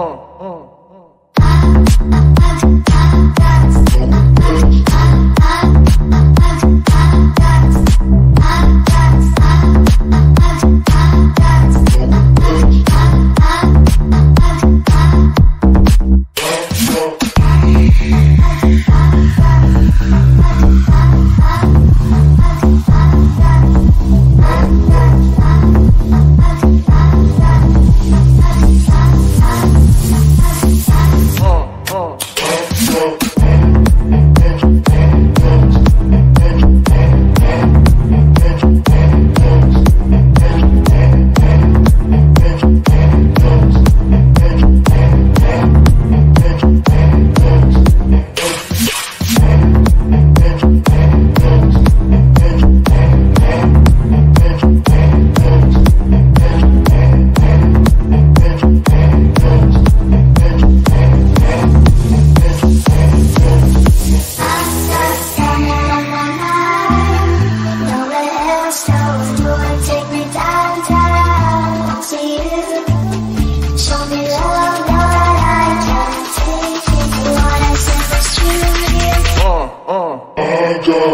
oh, oh.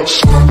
Sports.